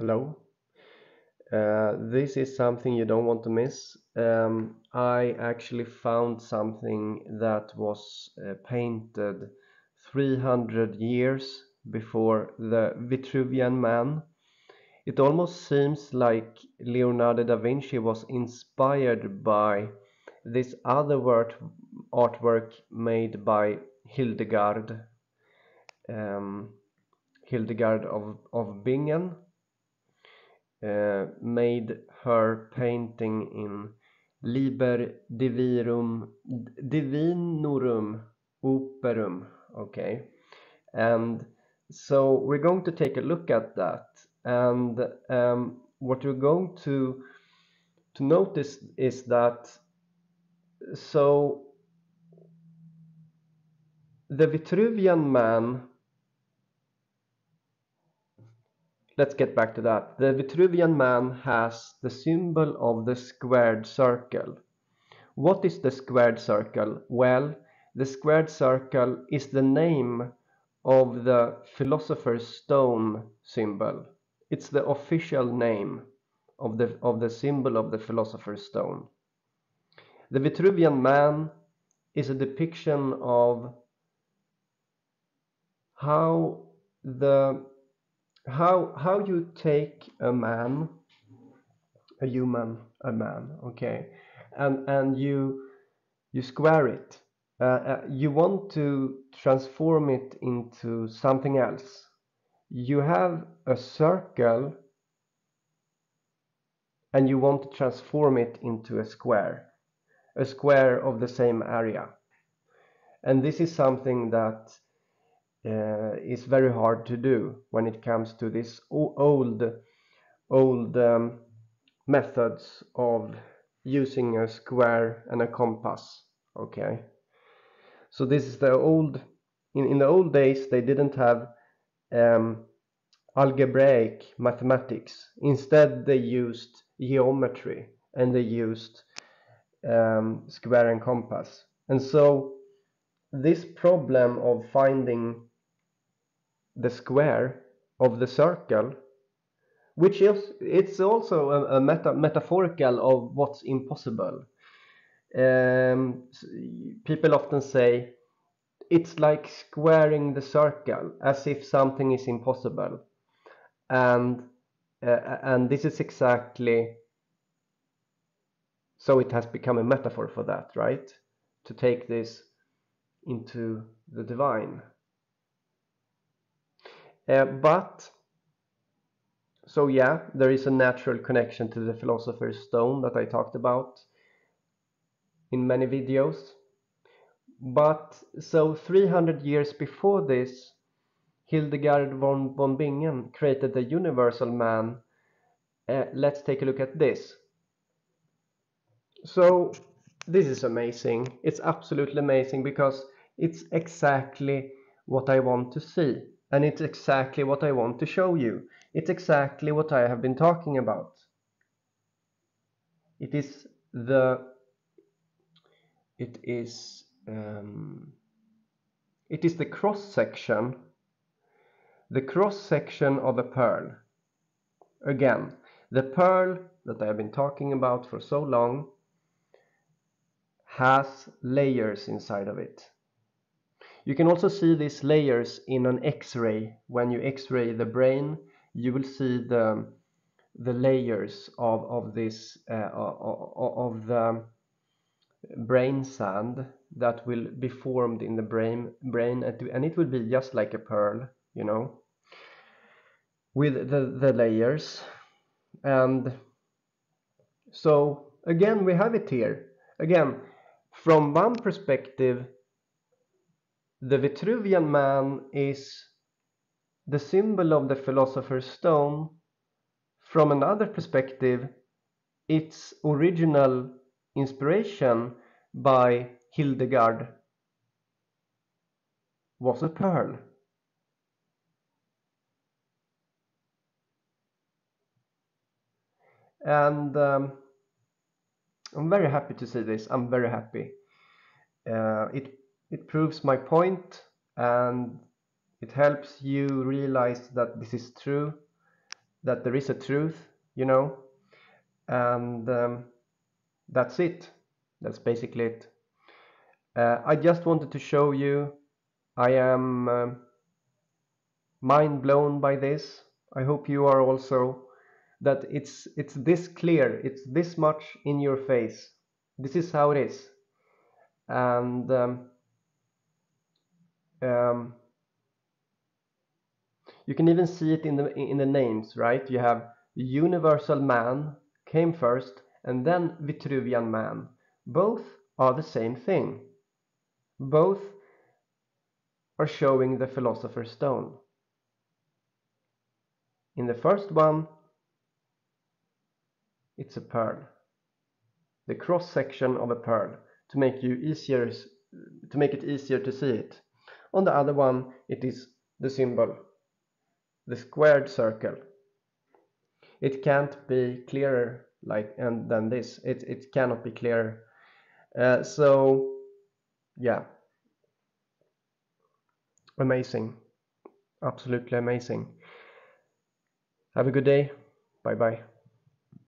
Hello. Uh, this is something you don't want to miss. Um, I actually found something that was uh, painted 300 years before the Vitruvian Man. It almost seems like Leonardo da Vinci was inspired by this other artwork made by Hildegard, um, Hildegard of, of Bingen made her painting in Liber Divirum, Divinorum Operum. Okay, and so we're going to take a look at that, and um, what you're going to to notice is that so the Vitruvian man let's get back to that. The Vitruvian man has the symbol of the squared circle. What is the squared circle? Well, the squared circle is the name of the philosopher's stone symbol. It's the official name of the, of the symbol of the philosopher's stone. The Vitruvian man is a depiction of how the how how you take a man a human a man okay? And and you you square it. Uh, uh, you want to transform it into something else. You have a circle and you want to transform it into a square a square of the same area. And this is something that uh, is very hard to do when it comes to this old old um, methods of using a square and a compass okay? So this is the old in, in the old days they didn't have um, algebraic mathematics. Instead they used geometry and they used um, square and compass. And so this problem of finding the square of the circle which is it's also a, a meta, metaphorical of what's impossible. Um, people often say it's like squaring the circle as if something is impossible. And uh, and this is exactly so it has become a metaphor for that right? To take this into the divine uh, but so yeah, there is a natural connection to the philosopher's stone that I talked about in many videos. But so 300 years before this, Hildegard von, von Bingen created the universal man. Uh, let's take a look at this. So this is amazing. It's absolutely amazing because it's exactly what I want to see and it's exactly what I want to show you. It's exactly what I have been talking about. It is the it is um, it is the cross section the cross section of a pearl again the pearl that I have been talking about for so long has layers inside of it you can also see these layers in an X-ray. When you X-ray the brain, you will see the the layers of of this uh, of the brain sand that will be formed in the brain brain and it will be just like a pearl, you know, with the the layers and so again we have it here again from one perspective the Vitruvian man is the symbol of the philosopher's stone. From another perspective, its original inspiration by Hildegard was a pearl. And um, I'm very happy to see this. I'm very happy. Uh, it it proves my point and it helps you realize that this is true that there is a truth, you know, and um, that's it. That's basically it. Uh, I just wanted to show you I am um, mind blown by this. I hope you are also that it's it's this clear, it's this much in your face. This is how it is. And um, um, you can even see it in the in the names, right? You have universal man came first and then Vitruvian man. Both are the same thing. Both are showing the philosopher's stone. In the first one, it's a pearl. The cross section of a pearl to make you easier to make it easier to see it. On the other one, it is the symbol, the squared circle. It can't be clearer like and than this. It it cannot be clearer. Uh, so yeah, amazing, absolutely amazing. Have a good day. Bye bye.